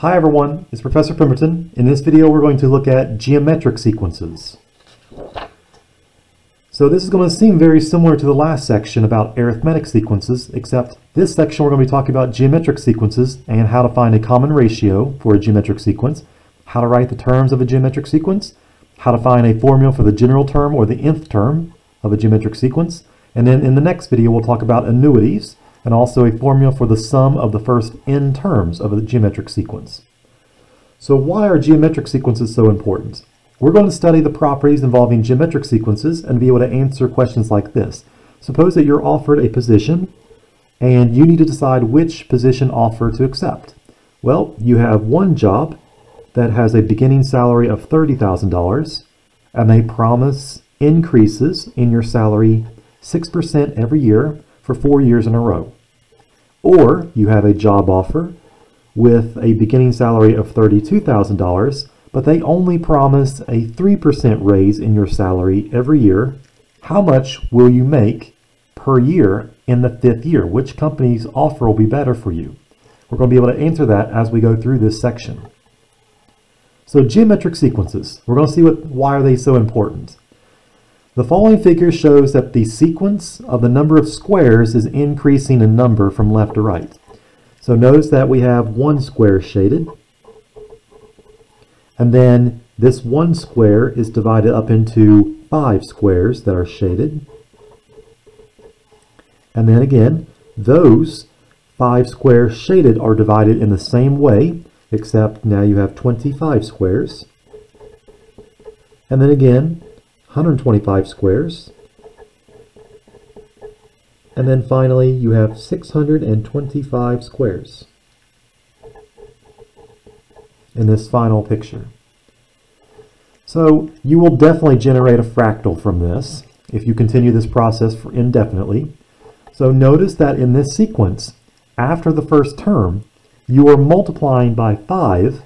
Hi everyone, it's Professor Pemberton. In this video we're going to look at geometric sequences. So this is going to seem very similar to the last section about arithmetic sequences, except this section we're going to be talking about geometric sequences and how to find a common ratio for a geometric sequence, how to write the terms of a geometric sequence, how to find a formula for the general term or the nth term of a geometric sequence, and then in the next video we'll talk about annuities, and also a formula for the sum of the first n terms of a geometric sequence. So why are geometric sequences so important? We're going to study the properties involving geometric sequences and be able to answer questions like this. Suppose that you're offered a position and you need to decide which position offer to accept. Well, you have one job that has a beginning salary of $30,000 and they promise increases in your salary 6% every year for four years in a row. Or you have a job offer with a beginning salary of $32,000, but they only promise a 3% raise in your salary every year. How much will you make per year in the fifth year? Which company's offer will be better for you? We're going to be able to answer that as we go through this section. So geometric sequences, we're going to see what, why are they so important. The following figure shows that the sequence of the number of squares is increasing in number from left to right. So notice that we have one square shaded, and then this one square is divided up into five squares that are shaded. And then again, those five squares shaded are divided in the same way, except now you have 25 squares. And then again, 125 squares. And then finally, you have 625 squares in this final picture. So you will definitely generate a fractal from this if you continue this process for indefinitely. So notice that in this sequence, after the first term, you are multiplying by 5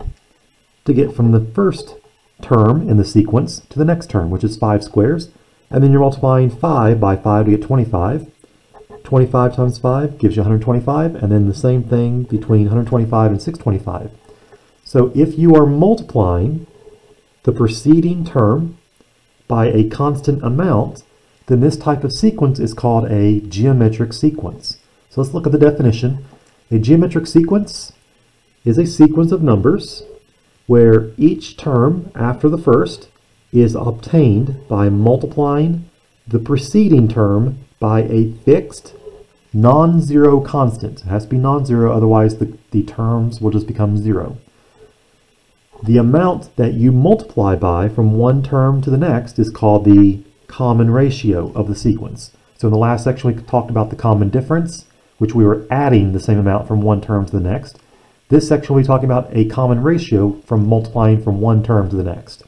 to get from the first term in the sequence to the next term, which is 5 squares. And then you're multiplying 5 by 5 to get 25. 25 times 5 gives you 125, and then the same thing between 125 and 625. So if you are multiplying the preceding term by a constant amount, then this type of sequence is called a geometric sequence. So let's look at the definition. A geometric sequence is a sequence of numbers where each term after the first is obtained by multiplying the preceding term by a fixed non-zero constant. It has to be non-zero, otherwise the, the terms will just become zero. The amount that you multiply by from one term to the next is called the common ratio of the sequence. So in the last section we talked about the common difference, which we were adding the same amount from one term to the next. This section will be talking about a common ratio from multiplying from one term to the next.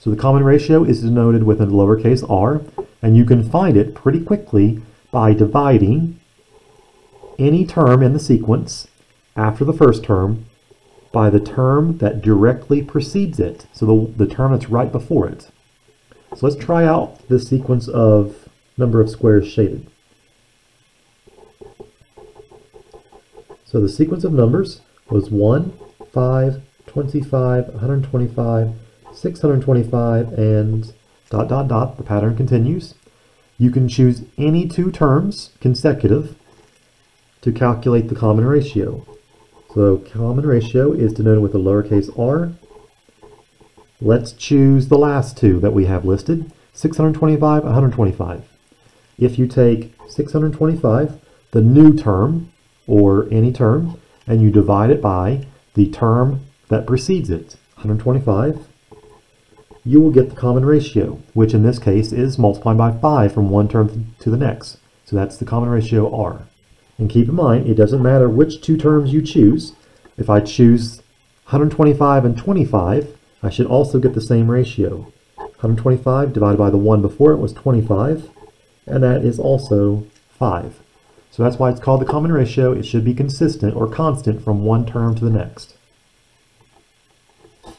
So the common ratio is denoted with a lowercase r, and you can find it pretty quickly by dividing any term in the sequence after the first term by the term that directly precedes it, so the, the term that's right before it. So let's try out this sequence of number of squares shaded. So the sequence of numbers was 1, 5, 25, 125, 625, and dot, dot, dot. The pattern continues. You can choose any two terms consecutive to calculate the common ratio. So common ratio is denoted with a lowercase r. Let's choose the last two that we have listed, 625, 125. If you take 625, the new term, or any term, and you divide it by the term that precedes it, 125, you will get the common ratio, which in this case is multiplying by 5 from one term to the next. So that's the common ratio R. And keep in mind, it doesn't matter which two terms you choose. If I choose 125 and 25, I should also get the same ratio. 125 divided by the one before it was 25, and that is also 5. So that's why it's called the common ratio. It should be consistent or constant from one term to the next. So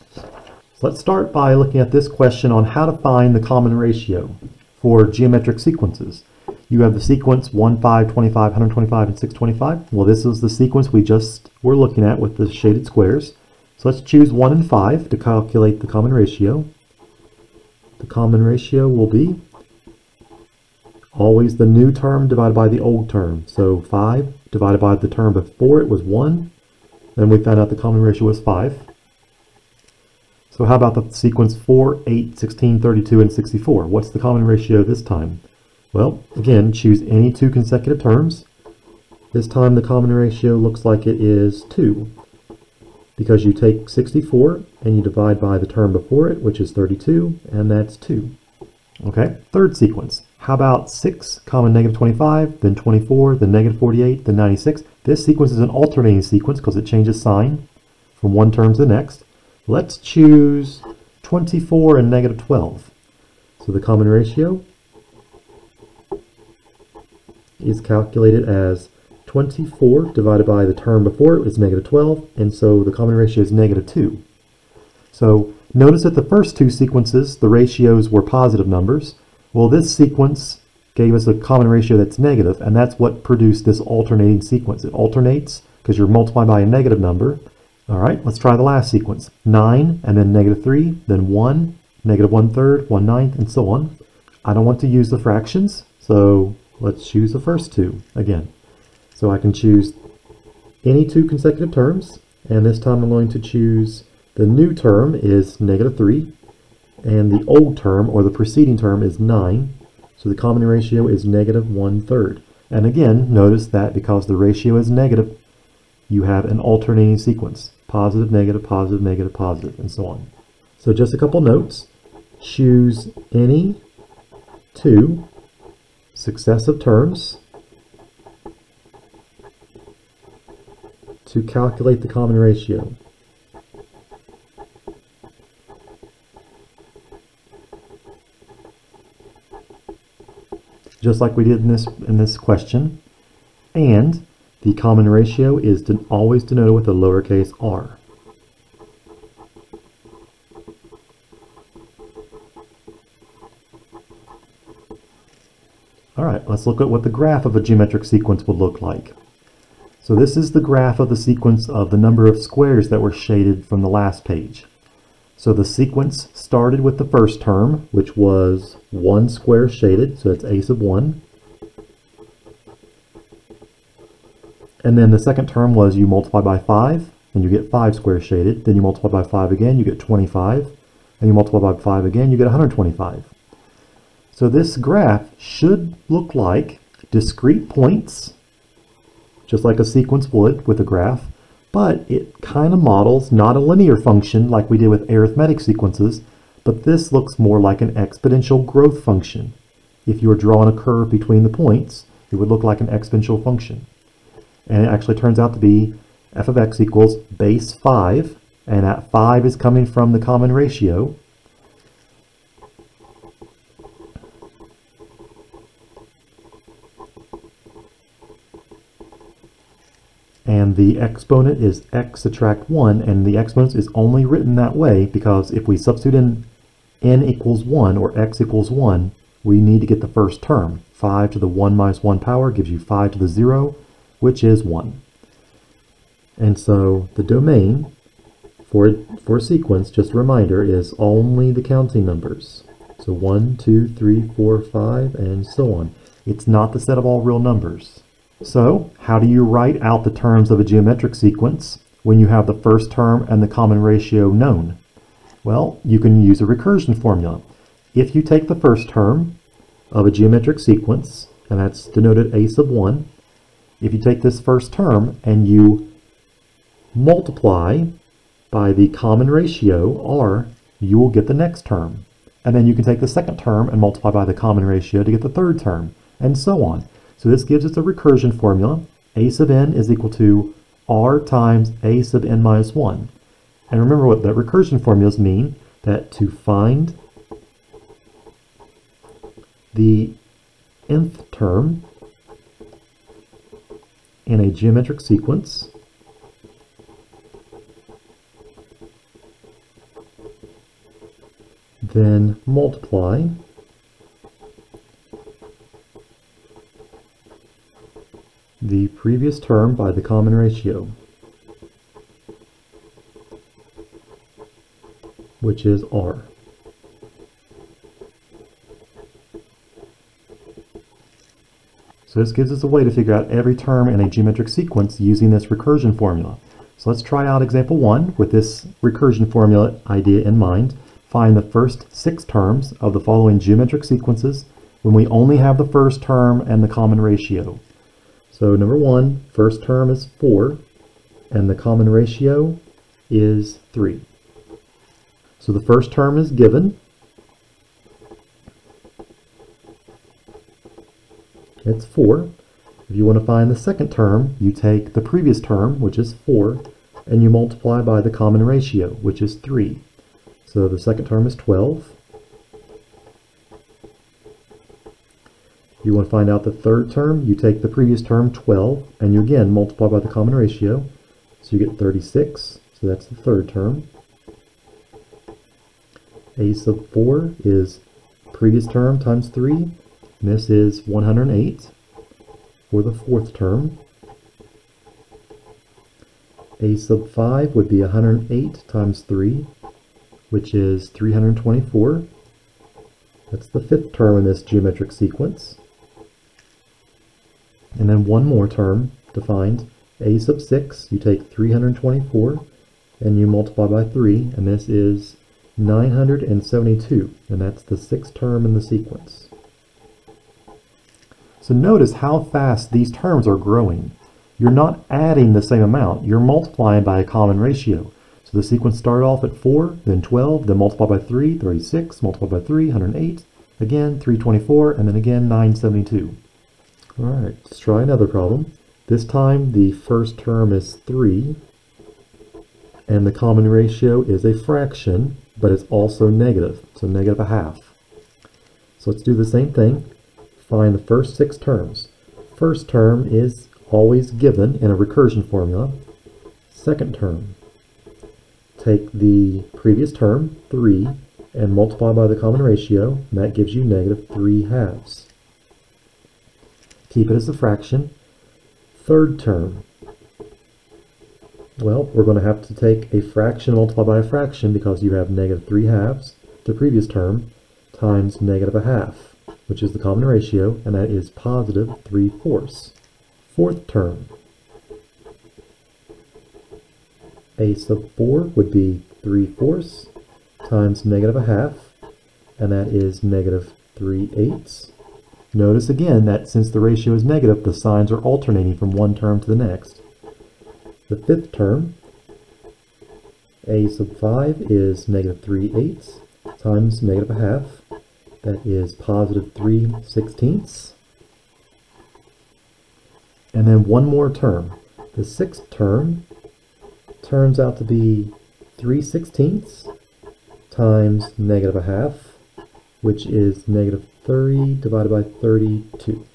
let's start by looking at this question on how to find the common ratio for geometric sequences. You have the sequence 1, 5, 25, 125, and 625. Well, this is the sequence we just were looking at with the shaded squares. So let's choose 1 and 5 to calculate the common ratio. The common ratio will be always the new term divided by the old term. So 5 divided by the term before it was 1. Then we found out the common ratio was 5. So how about the sequence 4, 8, 16, 32, and 64? What's the common ratio this time? Well, again, choose any two consecutive terms. This time the common ratio looks like it is 2 because you take 64 and you divide by the term before it, which is 32, and that's 2. Okay, third sequence. How about 6, comma negative 25, then 24, then negative 48, then 96? This sequence is an alternating sequence because it changes sign from one term to the next. Let's choose 24 and negative 12. So the common ratio is calculated as 24 divided by the term before it was negative 12, and so the common ratio is negative 2. So notice that the first two sequences, the ratios were positive numbers. Well, this sequence gave us a common ratio that's negative, and that's what produced this alternating sequence. It alternates because you're multiplying by a negative number. All right, let's try the last sequence. 9, and then negative 3, then 1, negative 1 third, 1 ninth, and so on. I don't want to use the fractions, so let's choose the first two again. So I can choose any two consecutive terms, and this time I'm going to choose the new term is negative 3, and the old term, or the preceding term, is 9. So the common ratio is negative 1 third. And again, notice that because the ratio is negative, you have an alternating sequence. Positive, negative, positive, negative, positive, and so on. So just a couple notes. Choose any two successive terms to calculate the common ratio. Just like we did in this, in this question. And the common ratio is de always denoted with a lowercase r. All right, let's look at what the graph of a geometric sequence would look like. So this is the graph of the sequence of the number of squares that were shaded from the last page. So the sequence started with the first term, which was one square shaded, so that's a sub 1. And then the second term was you multiply by 5, and you get 5 squares shaded. Then you multiply by 5 again, you get 25. And you multiply by 5 again, you get 125. So this graph should look like discrete points just like a sequence would with a graph, but it kind of models not a linear function like we did with arithmetic sequences, but this looks more like an exponential growth function. If you were drawing a curve between the points, it would look like an exponential function. And it actually turns out to be f of x equals base 5, and that 5 is coming from the common ratio, the exponent is x subtract 1, and the exponent is only written that way because if we substitute in n equals 1 or x equals 1, we need to get the first term. 5 to the 1 minus 1 power gives you 5 to the 0, which is 1. And so the domain for, for sequence, just a reminder, is only the counting numbers. So 1, 2, 3, 4, 5, and so on. It's not the set of all real numbers. So, how do you write out the terms of a geometric sequence when you have the first term and the common ratio known? Well, you can use a recursion formula. If you take the first term of a geometric sequence, and that's denoted a sub 1, if you take this first term and you multiply by the common ratio, r, you will get the next term. And then you can take the second term and multiply by the common ratio to get the third term, and so on. So this gives us a recursion formula. a sub n is equal to r times a sub n minus 1. And remember what the recursion formulas mean, that to find the nth term in a geometric sequence, then multiply the previous term by the common ratio. which is r. So this gives us a way to figure out every term in a geometric sequence using this recursion formula. So let's try out example one with this recursion formula idea in mind. Find the first six terms of the following geometric sequences when we only have the first term and the common ratio. So number one, first term is 4, and the common ratio is 3. So the first term is given. It's 4. If you want to find the second term, you take the previous term, which is 4, and you multiply by the common ratio, which is 3. So the second term is 12. You want to find out the third term, you take the previous term, 12, and you again multiply by the common ratio. So you get 36, so that's the third term. a sub 4 is previous term times 3, and this is 108 for the fourth term. a sub 5 would be 108 times 3, which is 324. That's the fifth term in this geometric sequence. And then one more term defined, a sub 6, you take 324 and you multiply by 3, and this is 972, and that's the sixth term in the sequence. So notice how fast these terms are growing. You're not adding the same amount, you're multiplying by a common ratio. So the sequence started off at 4, then 12, then multiply by 3, 36, multiply by 3, 108, again 324, and then again 972. All right, let's try another problem. This time the first term is 3, and the common ratio is a fraction, but it's also negative, so negative a half. So let's do the same thing. Find the first six terms. First term is always given in a recursion formula. Second term, take the previous term, 3, and multiply by the common ratio, and that gives you negative 3 halves keep it as a fraction. Third term, well, we're going to have to take a fraction multiplied by a fraction because you have negative 3 halves, the previous term, times negative a half, which is the common ratio, and that is positive 3 fourths. Fourth term, a sub 4 would be 3 fourths times negative a half, and that is negative 3 eighths. Notice again that since the ratio is negative, the signs are alternating from one term to the next. The fifth term, a sub 5 is negative 3 eighths times negative a half. That is positive 3 sixteenths. And then one more term. The sixth term turns out to be 3 sixteenths times negative a half, which is negative 30 divided by 32.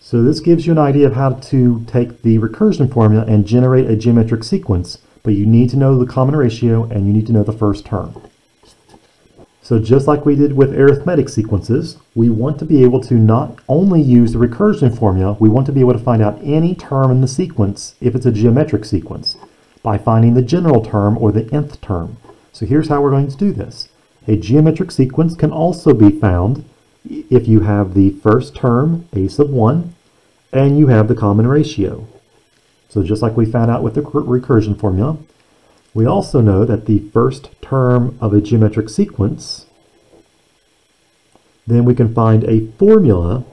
So this gives you an idea of how to take the recursion formula and generate a geometric sequence, but you need to know the common ratio and you need to know the first term. So just like we did with arithmetic sequences, we want to be able to not only use the recursion formula, we want to be able to find out any term in the sequence if it's a geometric sequence by finding the general term or the nth term. So here's how we're going to do this. A geometric sequence can also be found if you have the first term, a sub 1, and you have the common ratio. So just like we found out with the recursion formula, we also know that the first term of a geometric sequence, then we can find a formula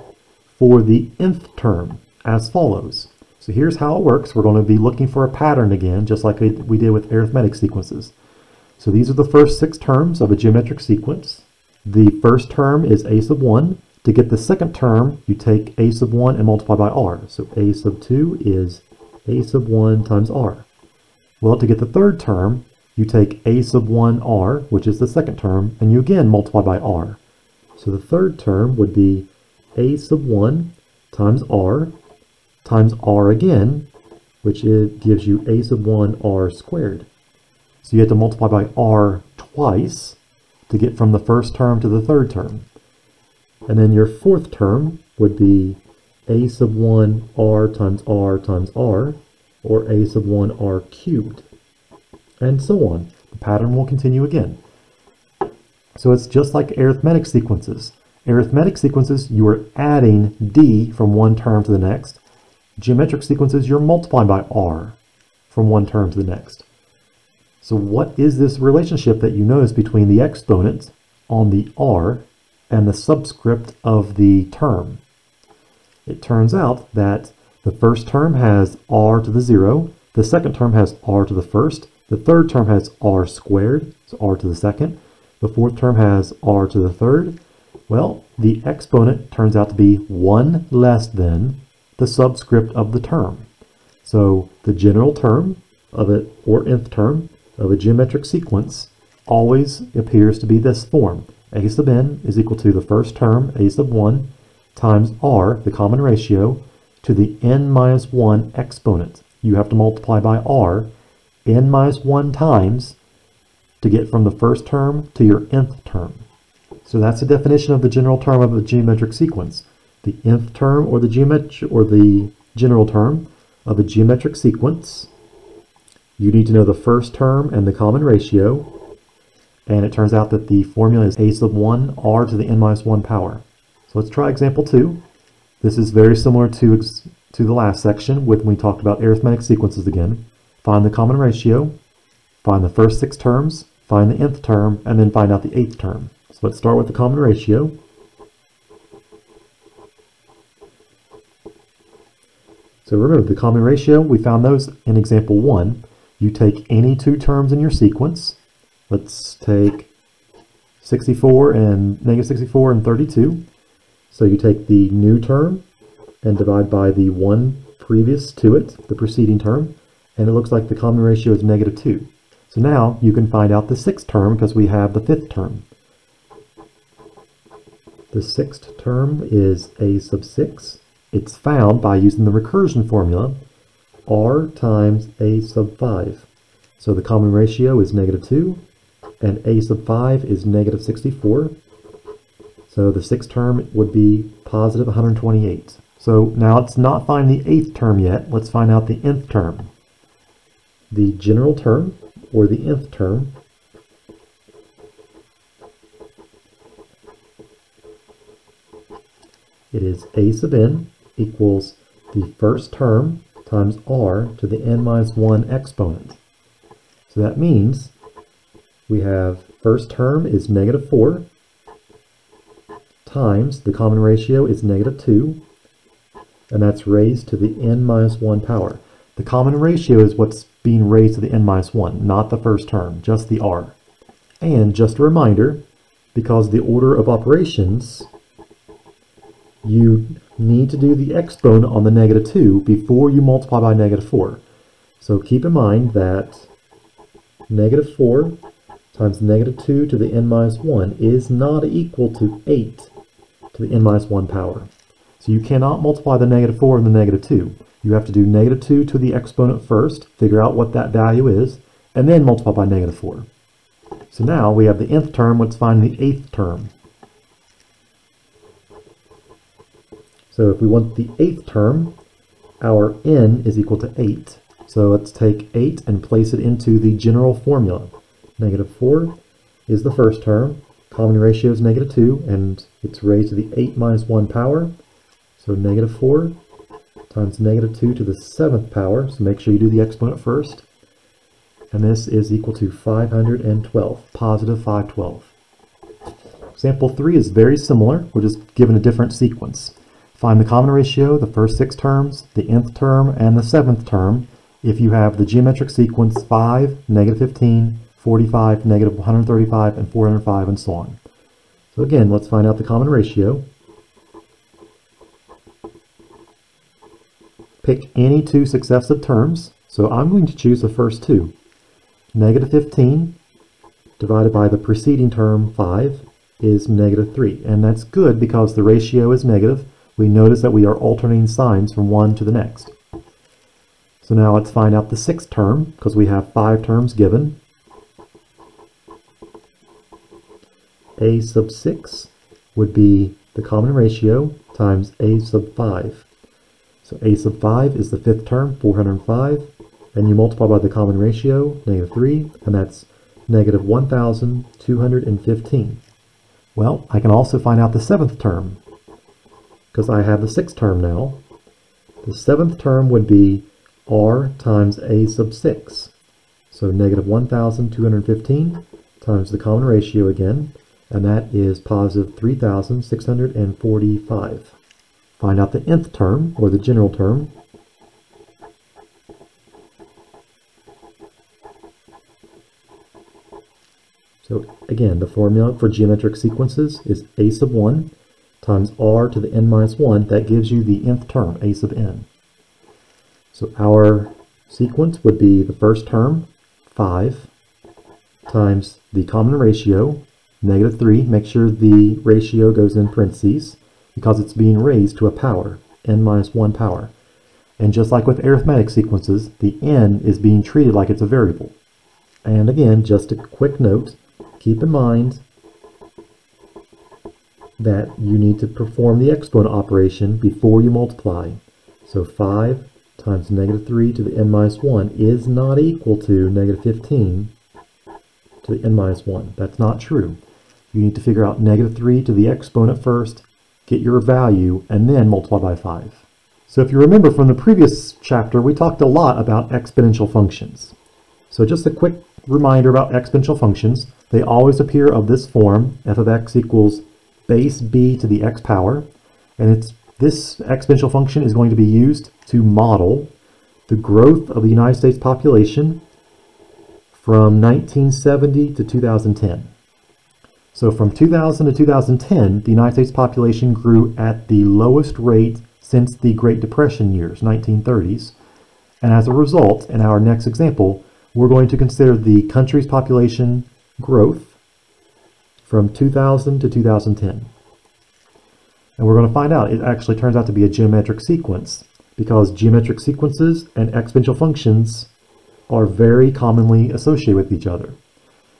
for the nth term as follows. So here's how it works. We're going to be looking for a pattern again, just like we did with arithmetic sequences. So these are the first six terms of a geometric sequence. The first term is a sub 1. To get the second term, you take a sub 1 and multiply by r. So a sub 2 is a sub 1 times r. Well, to get the third term, you take a sub 1 r, which is the second term, and you again multiply by r. So the third term would be a sub 1 times r times r again, which gives you a sub 1 r squared. So you have to multiply by r twice, to get from the first term to the third term. And then your fourth term would be a sub 1 r times r times r, or a sub 1 r cubed, and so on. The pattern will continue again. So it's just like arithmetic sequences. Arithmetic sequences, you are adding d from one term to the next. Geometric sequences, you're multiplying by r from one term to the next. So what is this relationship that you notice between the exponent on the r and the subscript of the term? It turns out that the first term has r to the 0, the second term has r to the first, the third term has r squared, so r to the second, the fourth term has r to the third. Well, the exponent turns out to be 1 less than the subscript of the term. So the general term of it, or nth term, of a geometric sequence always appears to be this form. a sub n is equal to the first term, a sub 1, times r, the common ratio, to the n minus 1 exponent. You have to multiply by r n minus 1 times to get from the first term to your nth term. So that's the definition of the general term of a geometric sequence. The nth term or the geometric or the general term of a geometric sequence. You need to know the first term and the common ratio. And it turns out that the formula is a sub 1 r to the n minus 1 power. So let's try example 2. This is very similar to, to the last section when we talked about arithmetic sequences again. Find the common ratio, find the first six terms, find the nth term, and then find out the eighth term. So let's start with the common ratio. So remember, the common ratio, we found those in example 1. You take any two terms in your sequence. Let's take 64 and negative 64 and 32. So you take the new term and divide by the one previous to it, the preceding term, and it looks like the common ratio is negative 2. So now you can find out the sixth term because we have the fifth term. The sixth term is a sub 6. It's found by using the recursion formula, r times a sub 5. So the common ratio is negative 2, and a sub 5 is negative 64. So the sixth term would be positive 128. So now let's not find the eighth term yet. Let's find out the nth term. The general term or the nth term it is a sub n equals the first term times r to the n minus 1 exponent. So that means we have first term is negative 4 times the common ratio is negative 2 and that's raised to the n minus 1 power. The common ratio is what's being raised to the n minus 1, not the first term, just the r. And just a reminder, because the order of operations, you need to do the exponent on the negative 2 before you multiply by negative 4. So keep in mind that negative 4 times negative 2 to the n minus 1 is not equal to 8 to the n minus 1 power. So you cannot multiply the negative 4 and the negative 2. You have to do negative 2 to the exponent first, figure out what that value is, and then multiply by negative 4. So now we have the nth term, let's find the eighth term. So if we want the eighth term, our n is equal to 8. So let's take 8 and place it into the general formula. Negative 4 is the first term, common ratio is negative 2, and it's raised to the 8 minus 1 power. So negative 4 times negative 2 to the seventh power, so make sure you do the exponent first. And this is equal to 512, positive 512. Example 3 is very similar, we're just given a different sequence. Find the common ratio, the first six terms, the nth term, and the seventh term if you have the geometric sequence 5, negative 15, 45, negative 135, and 405, and so on. So again, let's find out the common ratio. Pick any two successive terms. So I'm going to choose the first two. Negative 15 divided by the preceding term 5 is negative 3. And that's good because the ratio is negative. We notice that we are alternating signs from one to the next. So now let's find out the sixth term because we have five terms given. a sub 6 would be the common ratio times a sub 5. So a sub 5 is the fifth term, 405, and you multiply by the common ratio, negative 3, and that's negative 1,215. Well, I can also find out the seventh term because I have the sixth term now. The seventh term would be r times a sub 6. So negative 1,215 times the common ratio again, and that is positive 3,645. Find out the nth term, or the general term. So again, the formula for geometric sequences is a sub 1 times r to the n minus 1. That gives you the nth term, a sub n. So our sequence would be the first term, 5, times the common ratio, negative 3. Make sure the ratio goes in parentheses because it's being raised to a power, n minus 1 power. And just like with arithmetic sequences, the n is being treated like it's a variable. And again, just a quick note, keep in mind that you need to perform the exponent operation before you multiply. So 5 times negative 3 to the n minus 1 is not equal to negative 15 to the n minus 1. That's not true. You need to figure out negative 3 to the exponent first, get your value, and then multiply by 5. So if you remember from the previous chapter, we talked a lot about exponential functions. So just a quick reminder about exponential functions. They always appear of this form, f of x equals base b to the x power, and it's this exponential function is going to be used to model the growth of the United States population from 1970 to 2010. So from 2000 to 2010, the United States population grew at the lowest rate since the Great Depression years, 1930s. And as a result, in our next example, we're going to consider the country's population growth from 2000 to 2010. And we're going to find out it actually turns out to be a geometric sequence because geometric sequences and exponential functions are very commonly associated with each other.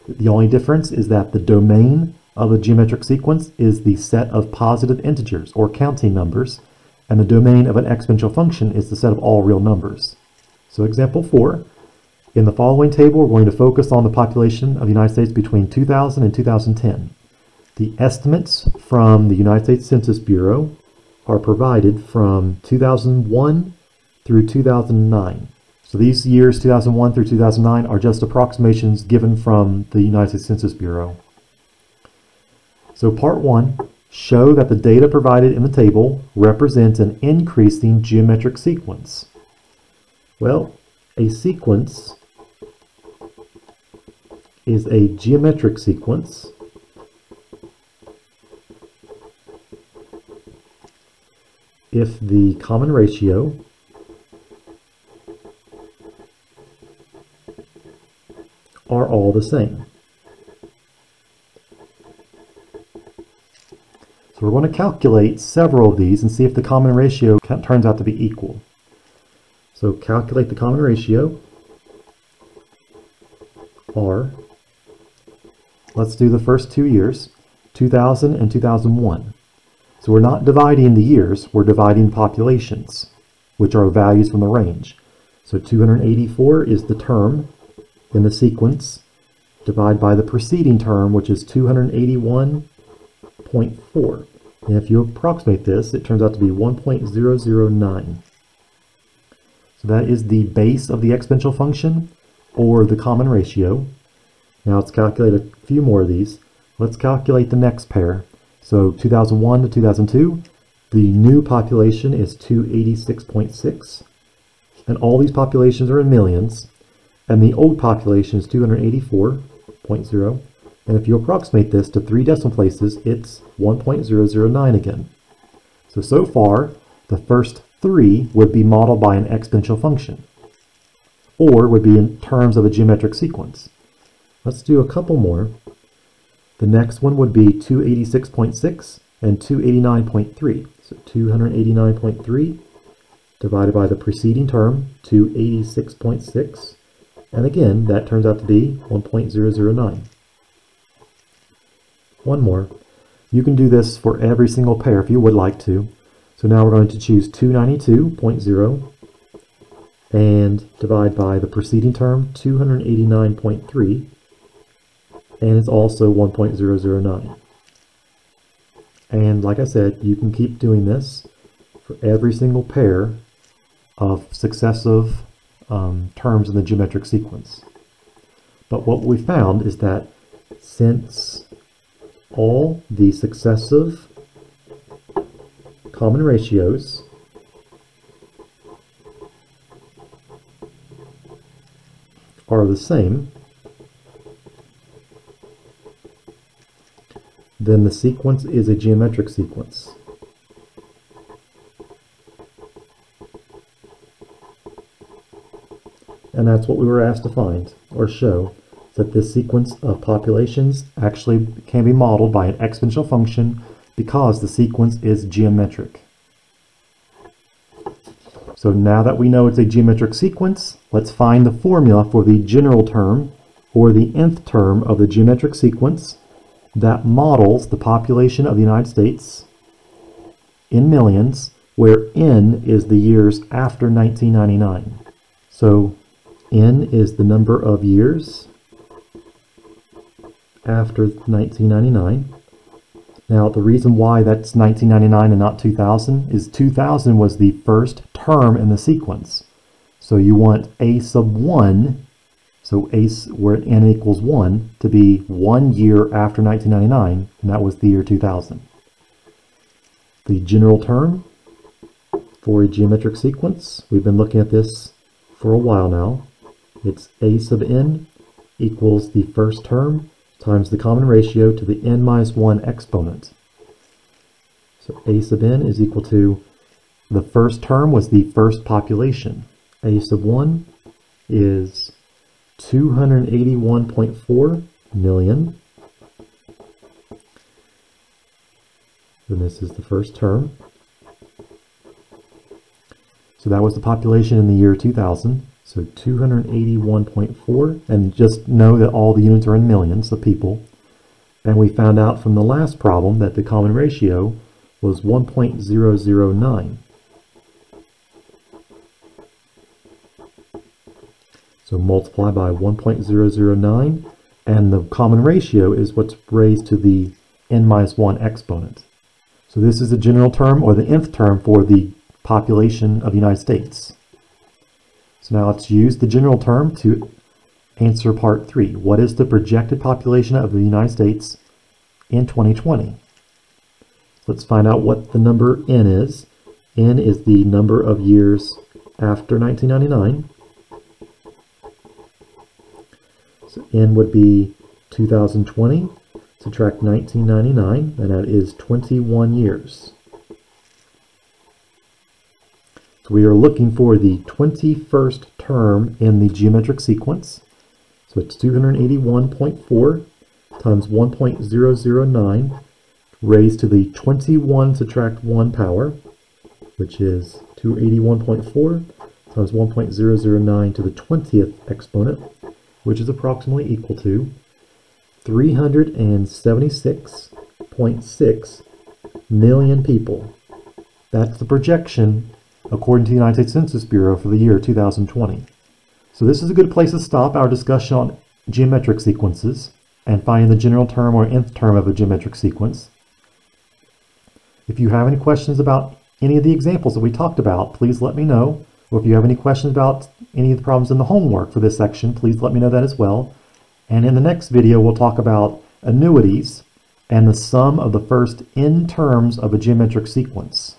The only difference is that the domain of a geometric sequence is the set of positive integers or counting numbers, and the domain of an exponential function is the set of all real numbers. So example 4, in the following table, we're going to focus on the population of the United States between 2000 and 2010. The estimates from the United States Census Bureau are provided from 2001 through 2009. So these years, 2001 through 2009, are just approximations given from the United States Census Bureau. So part one, show that the data provided in the table represents an increasing geometric sequence. Well, a sequence is a geometric sequence if the common ratio are all the same. So we're going to calculate several of these and see if the common ratio turns out to be equal. So calculate the common ratio, R, Let's do the first two years, 2000 and 2001. So we're not dividing the years, we're dividing populations, which are values from the range. So 284 is the term in the sequence, divide by the preceding term, which is 281.4. And if you approximate this, it turns out to be 1.009. So that is the base of the exponential function, or the common ratio. Now let's calculate a few more of these. Let's calculate the next pair. So 2001 to 2002, the new population is 286.6. And all these populations are in millions. And the old population is 284.0. And if you approximate this to three decimal places, it's 1.009 again. So, so far, the first three would be modeled by an exponential function, or would be in terms of a geometric sequence. Let's do a couple more. The next one would be 286.6 and 289.3. So 289.3 divided by the preceding term, 286.6. And again, that turns out to be 1.009. One more. You can do this for every single pair if you would like to. So now we're going to choose 292.0 and divide by the preceding term, 289.3 and it's also 1.009. And like I said, you can keep doing this for every single pair of successive um, terms in the geometric sequence. But what we found is that since all the successive common ratios are the same, then the sequence is a geometric sequence. And that's what we were asked to find, or show, that this sequence of populations actually can be modeled by an exponential function because the sequence is geometric. So now that we know it's a geometric sequence, let's find the formula for the general term, or the nth term of the geometric sequence that models the population of the United States in millions, where n is the years after 1999. So n is the number of years after 1999. Now, the reason why that's 1999 and not 2000 is 2000 was the first term in the sequence. So you want a sub 1, so a where n equals 1, to be one year after 1999, and that was the year 2000. The general term for a geometric sequence, we've been looking at this for a while now. It's a sub n equals the first term times the common ratio to the n minus 1 exponent. So a sub n is equal to, the first term was the first population. a sub 1 is 281.4 million. And this is the first term. So that was the population in the year 2000. So 281.4, and just know that all the units are in millions of people. And we found out from the last problem that the common ratio was 1.009. So multiply by 1.009, and the common ratio is what's raised to the n minus 1 exponent. So this is the general term or the nth term for the population of the United States. So now let's use the general term to answer part three. What is the projected population of the United States in 2020? Let's find out what the number n is. n is the number of years after 1999. So n would be 2020, subtract 1999, and that is 21 years. So we are looking for the 21st term in the geometric sequence. So it's 281.4 times 1.009 raised to the 21 subtract 1 power, which is 281.4 times 1.009 to the 20th exponent, which is approximately equal to 376.6 million people. That's the projection according to the United States Census Bureau for the year 2020. So this is a good place to stop our discussion on geometric sequences and finding the general term or nth term of a geometric sequence. If you have any questions about any of the examples that we talked about, please let me know. Or if you have any questions about any of the problems in the homework for this section, please let me know that as well. And in the next video, we'll talk about annuities and the sum of the first n terms of a geometric sequence.